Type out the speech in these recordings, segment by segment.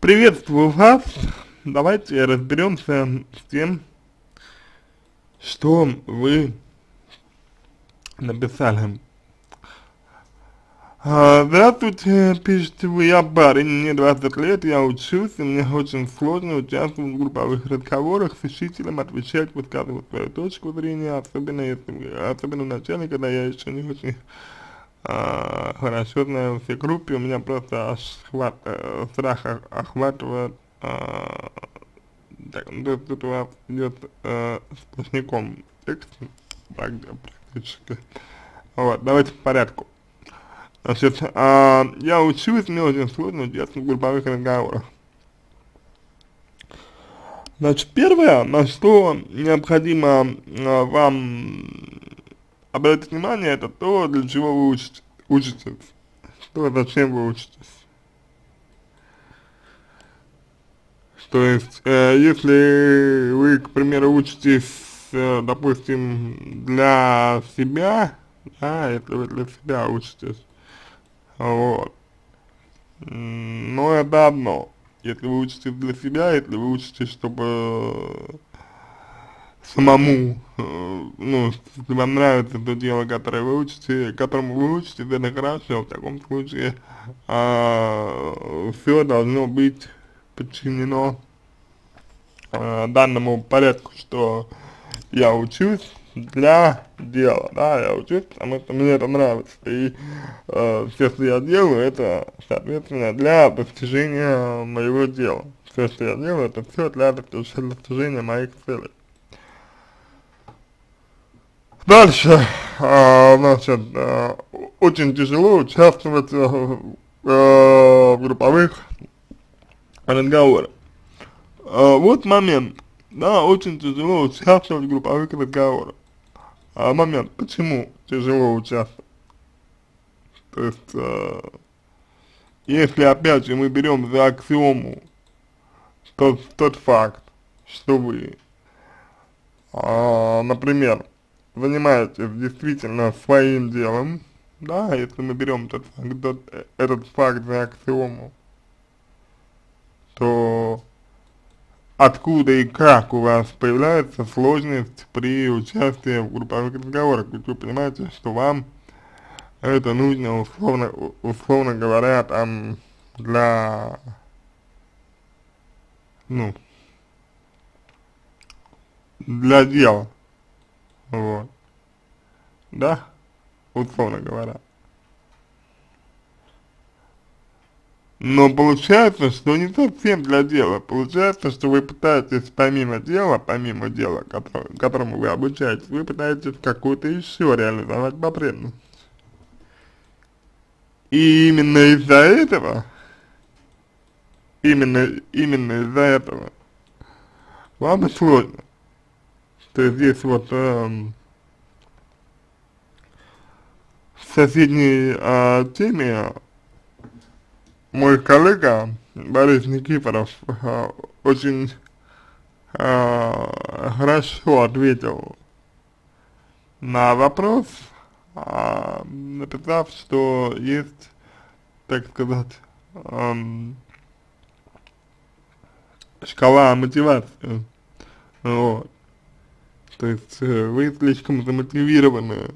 Приветствую вас. Давайте разберемся с тем, что вы написали. А, здравствуйте, пишите вы, я парень, мне 20 лет, я учусь, и мне очень сложно участвовать в групповых разговорах с учителем, отвечать, высказывать свою точку зрения, особенно если, особенно в начале, когда я еще не очень а, хорошо знаю все группы, у меня просто охват, э, страх охватывает, а, так, ну, тут, у вас идет э, сплошняком текст, так, практически, вот, давайте по порядку. Значит, а, я учусь, мне очень сложно участвовать в групповых разговорах. Значит, первое, на что необходимо а, вам обратить внимание, это то, для чего вы учите, учитесь, что, зачем вы учитесь. То есть, э, если вы, к примеру, учитесь, э, допустим, для себя, да, если вы для себя учитесь, вот. Но это одно. Если вы учитесь для себя, если вы учитесь, чтобы самому, ну, если вам нравится то дело, которое вы учите, которому вы учите, это хорошо, в таком случае а, все должно быть подчинено а, данному порядку, что я учусь, для дела, да, я учусь, потому что мне это нравится, и э, все, что я делаю, это, соответственно, для достижения моего дела, все, что я делаю, это все для достижения моих целей. Дальше, э, значит, э, очень тяжело участвовать э, э, в групповых разговорах. Э, вот момент, да, очень тяжело участвовать в групповых разговорах а, момент, почему тяжело участвовать. То есть, э, если опять же мы берем за аксиому тот, тот факт, что вы, э, например, занимаетесь действительно своим делом, да, если мы берем тот, тот, этот факт за аксиому, то откуда и как у вас появляется сложность при участии в групповых разговорах, ведь вы понимаете, что вам это нужно условно, условно говоря, там, для, ну, для дела, вот, да, условно говоря. Но получается, что не совсем для дела. Получается, что вы пытаетесь помимо дела, помимо дела, который, которому вы обучаетесь, вы пытаетесь какую-то еще реализовать потребность. И именно из-за этого, именно, именно из-за этого, вам сложно. То есть здесь вот эм, в соседней э, теме мой коллега Борис Никифоров э, очень э, хорошо ответил на вопрос, э, написав, что есть, так сказать, э, шкала мотивации. Вот. То есть э, вы слишком замотивированы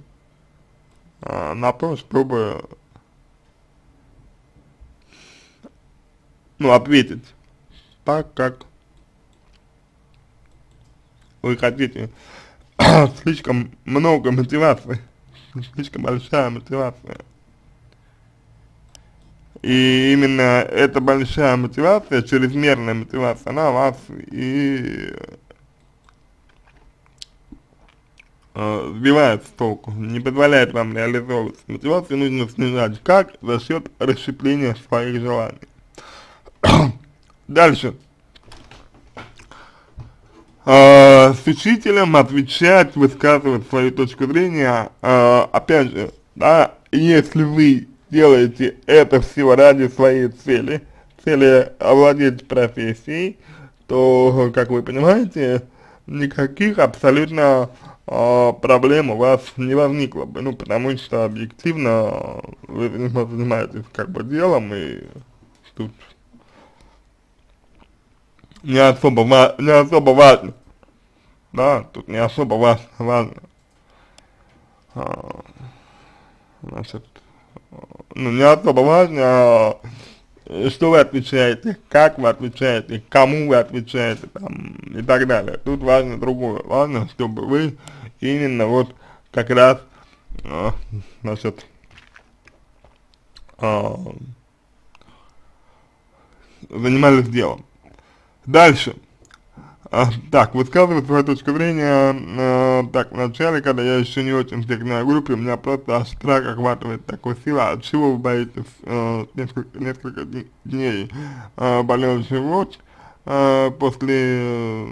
э, на то, чтобы ну, ответить так, как вы хотите. слишком много мотивации, слишком большая мотивация. И именно эта большая мотивация, чрезмерная мотивация, она вас и э, сбивает с толку, не позволяет вам реализовывать мотивацию, нужно снижать. Как? За счет расщепления своих желаний. Дальше. Э, с учителем отвечать, высказывать свою точку зрения, э, опять же, да, если вы делаете это всего ради своей цели, цели овладеть профессией, то, как вы понимаете, никаких абсолютно проблем у вас не возникло бы, ну, потому что объективно вы занимаетесь как бы делом, и тут не особо, ва не особо важно, да, тут не особо важно, важно, а, значит, ну, не особо важно, а, что вы отвечаете, как вы отвечаете, кому вы отвечаете, там, и так далее. Тут важно другое, важно, чтобы вы именно вот как раз, э, значит, э, занимались делом. Дальше. А, так, высказывать свою точку зрения, э, так, вначале, когда я еще не очень в группе, у меня просто страх охватывает такой сила, от чего вы боитесь э, несколько, несколько дней э, болел живот, э, после э,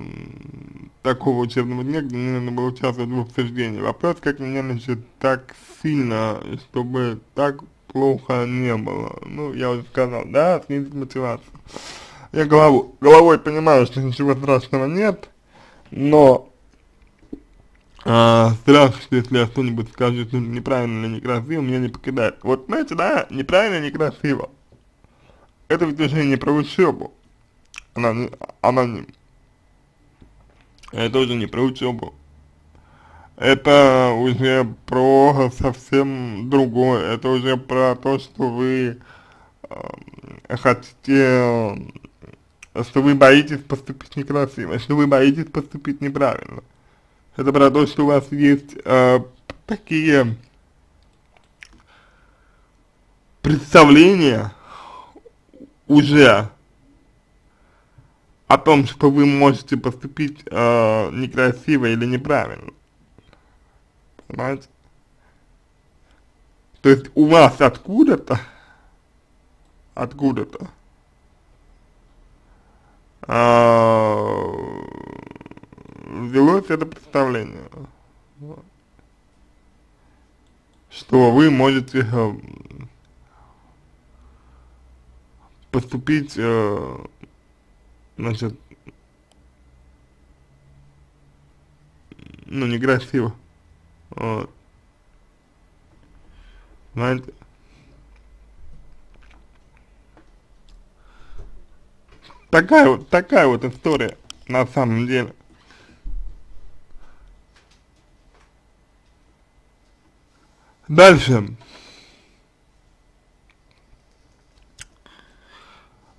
такого учебного дня, где мне надо было участвовать в обсуждении. Вопрос, как меня, значит, так сильно, чтобы так плохо не было. Ну, я уже сказал, да, снизить мотивацию. Я голову, головой понимаю, что ничего страшного нет, но а, страх, что если я что-нибудь скажу, что неправильно или некрасиво, меня не покидает. Вот знаете, да, неправильно и некрасиво. Это ведь уже не про учебу. Она не, она не, это уже не про учебу. Это уже про совсем другое. Это уже про то, что вы э, хотите что вы боитесь поступить некрасиво, что вы боитесь поступить неправильно. Это про то, что у вас есть э, такие представления уже о том, что вы можете поступить э, некрасиво или неправильно. Понимаете? То есть у вас откуда-то, откуда-то а, это представление, что вы можете э, поступить, э, значит, ну, некрасиво, вот, знаете, Такая вот, такая вот история на самом деле. Дальше.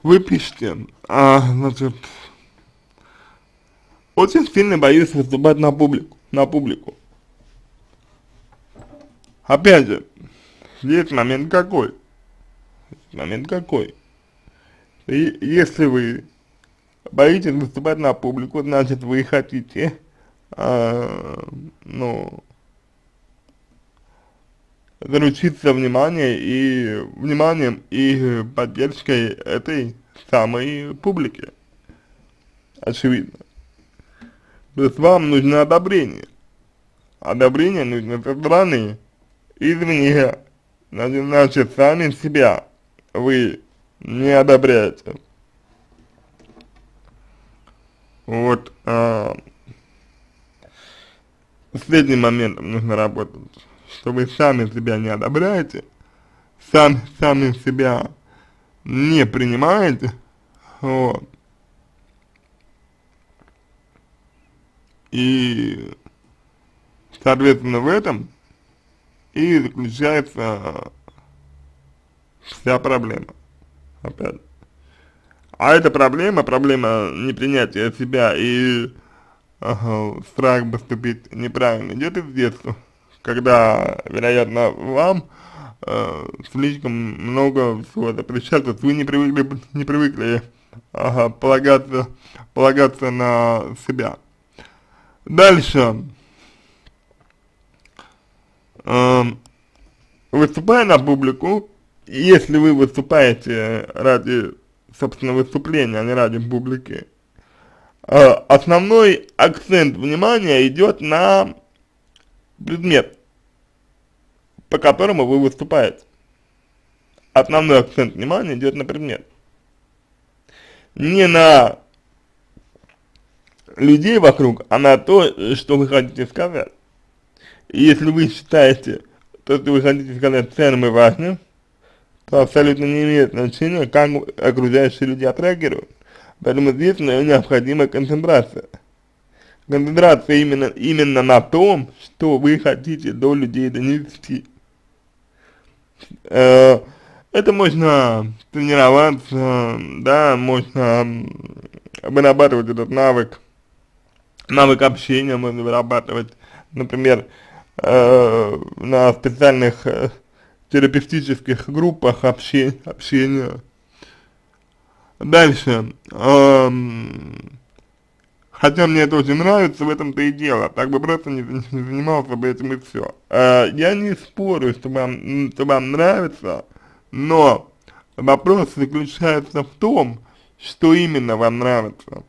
Вы пишете, а, значит, очень сильно боюсь выступать на публику, на публику. Опять же, есть момент какой? Момент какой? Если вы боитесь выступать на публику, значит вы хотите, а, ну, заручиться внимание и вниманием и поддержкой этой самой публики. Очевидно. То есть вам нужно одобрение. Одобрение нужно со стороны извне. Значит, сами себя вы не одобряете. Вот, а, последний момент нужно работать, что вы сами себя не одобряете, сам, сами себя не принимаете, вот, и, соответственно, в этом и заключается вся проблема опять. А эта проблема, проблема непринятия себя и ага, страх поступить неправильно идет из детства, когда, вероятно, вам э, слишком много всего запрещают, вы не привыкли, не привыкли ага, полагаться, полагаться на себя. Дальше. Э, выступая на публику, если вы выступаете ради, собственно, выступления, а не ради публики, э, основной акцент внимания идет на предмет, по которому вы выступаете. Основной акцент внимания идет на предмет. Не на людей вокруг, а на то, что вы хотите сказать. Если вы считаете то, что вы хотите сказать ценным и важным, то абсолютно не имеет значения, как окружающие люди отреагируют. Поэтому здесь необходима концентрация. Концентрация именно, именно на том, что вы хотите до людей донести. Э, это можно тренироваться, да, можно вырабатывать этот навык, навык общения можно вырабатывать, например, э, на специальных э, терапевтических группах общения. общения. Дальше. Эм, хотя мне это очень нравится, в этом-то и дело. Так бы просто не, не занимался бы этим и все. Э, я не спорю, что вам, что вам нравится, но вопрос заключается в том, что именно вам нравится.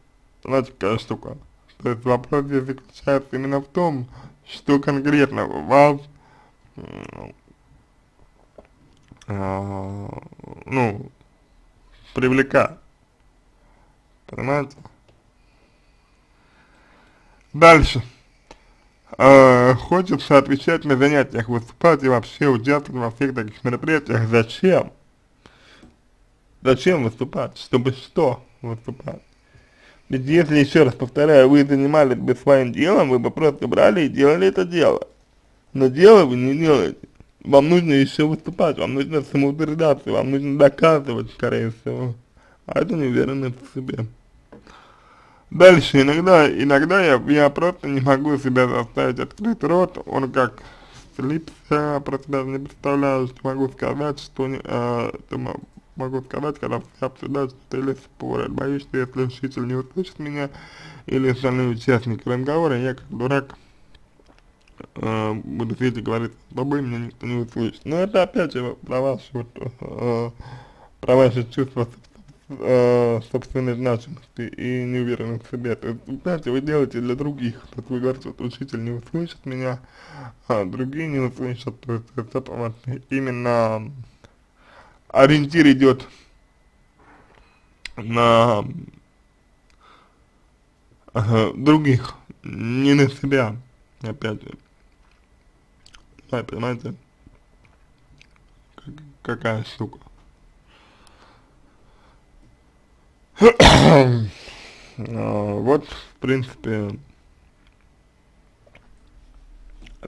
Знаете, какая штука? То есть вопрос здесь заключается именно в том, что конкретно вас э, ну, привлекает. Понимаете? Дальше. Э, хочется отвечать на занятиях, выступать и вообще участвовать во всех таких мероприятиях. Зачем? Зачем выступать? Чтобы что выступать? Ведь если, еще раз повторяю, вы занимались бы своим делом, вы бы просто брали и делали это дело. Но дело вы не делаете. Вам нужно еще выступать, вам нужно самоутверждаться, вам нужно доказывать, скорее всего. А это неуверенность в себе. Дальше, иногда, иногда я, я просто не могу себя заставить открыть рот, он как слипся, про себя не представляю, что могу сказать, что, э, что могу сказать, когда все обсуждают что или спорят. Боюсь, что если учитель не услышит меня, или остальные участники разговора, я как дурак э, буду сидеть и говорить с тобой, меня никто не услышит. Но это опять же про ваши, вот, э, про ваши чувства э, собственной значимости и неуверенность в себе. То есть, знаете, вы делаете для других. То есть вы говорите, вот учитель не услышит меня, а другие не услышат. То есть это вот именно ориентир идет на других, не на себя, опять же. Понимаете, какая штука. А, вот, в принципе,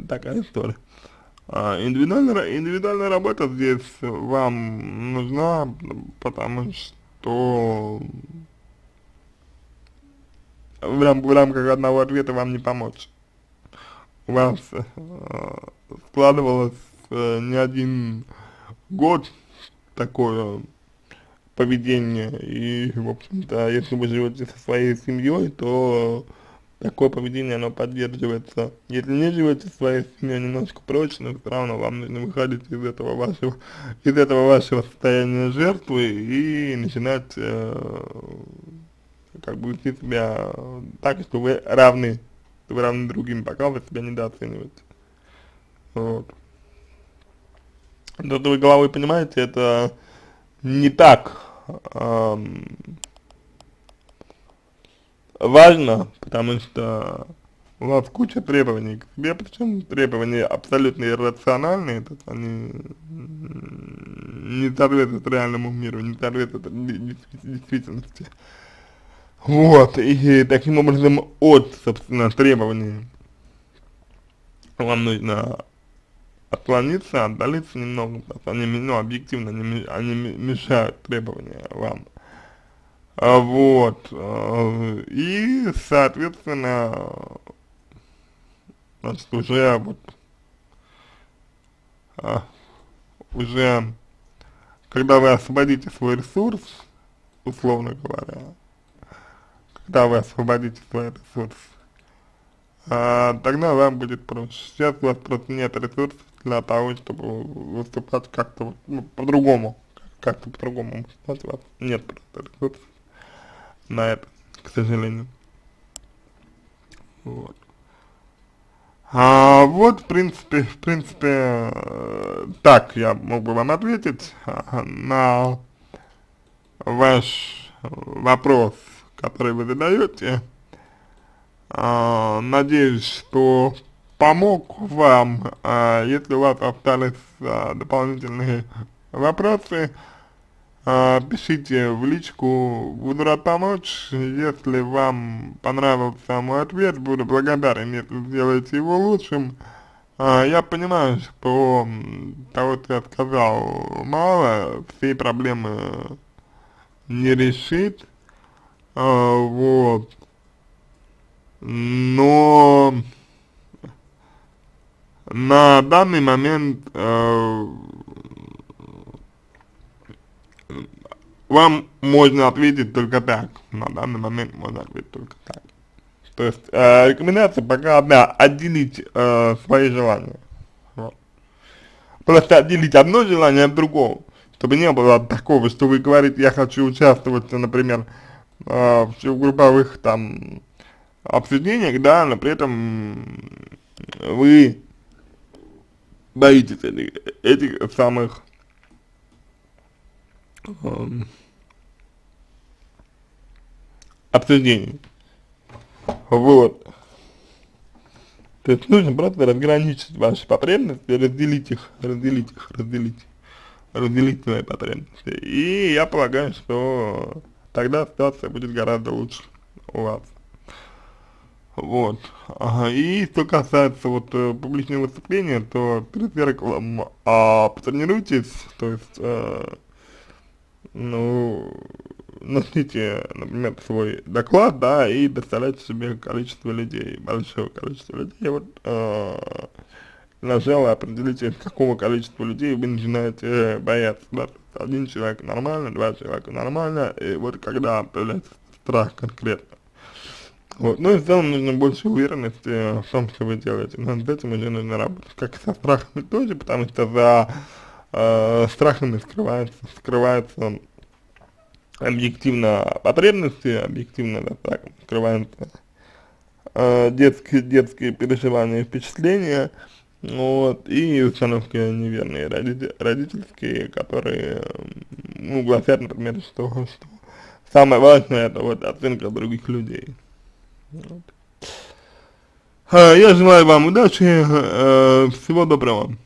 такая история. А, индивидуальная, индивидуальная работа здесь вам нужна, потому что в, рам в рамках одного ответа вам не помочь. У вас э, складывалось э, не один год такое поведение. И, в общем-то, если вы живете со своей семьей, то такое поведение, оно поддерживается. Если не живете со своей семьей немножко прочно, все равно вам нужно выходить из этого вашего, из этого вашего состояния жертвы и начинать, э, как бы вести себя так, что вы равны, что вы равны другим, пока вы себя недооцениваете. Вот. То, что вы головой понимаете, это не так эм, важно, потому что у вас куча требований к себе, причем требования абсолютно иррациональные, то есть они не соответствуют реальному миру, не соответствуют действительности. Вот, и таким образом от, собственно, требований вам нужно отклониться, отдалиться немного, потому что они, ну, объективно, они, они мешают требования вам. А, вот, а, и, соответственно, значит, уже вот, а, уже, когда вы освободите свой ресурс, условно говоря, когда вы освободите свой ресурс, а, тогда вам будет проще. Сейчас у вас просто нет ресурсов для того, чтобы выступать как-то ну, по-другому, как-то по-другому у вас нет просто ресурсов на это, к сожалению. Вот. А, вот, в принципе, в принципе, э, так я мог бы вам ответить э, на ваш вопрос, который вы задаете. А, надеюсь, что помог вам, а, если у вас остались а, дополнительные вопросы, пишите в личку, буду рад помочь, если вам понравился мой ответ, буду благодарен, если сделаете его лучшим. Я понимаю, что того, что я сказал, мало, все проблемы не решит, э, вот, но на данный момент э, вам можно ответить только так. На данный момент можно ответить только так. То есть э, рекомендация пока одна, отделить э, свои желания. Вот. Просто отделить одно желание от другого, чтобы не было такого, что вы говорите, я хочу участвовать, например, э, в групповых там обсуждениях, да, но при этом вы боитесь этих, этих самых эм, обсуждений. Вот. То есть нужно просто разграничить ваши потребности, разделить их, разделить их, разделить, разделить свои потребности. И я полагаю, что тогда ситуация будет гораздо лучше у вас. Вот. И что касается вот э, публичного выступления, то перед зеркалом а, потренируйтесь, то есть, э, ну, носите, например, свой доклад, да, и представляйте себе количество людей, большое количество людей, вот, э, сначала определите, какого количества людей вы начинаете бояться, да, один человек нормально, два человека нормально, и вот когда появляется страх конкретно, вот. Ну и в целом нужно больше уверенности в том, что вы делаете. Над этим уже нужно работать. Как со страхами тоже, потому что за э, страхами скрывается, скрывается объективно потребности, объективно да, так, скрываются э, детские, детские переживания и впечатления, вот, и установки неверные родитель, родительские, которые, ну, гласят, например, что, что самое важное это вот оценка других людей. Вот. Я желаю вам удачи, э, всего доброго.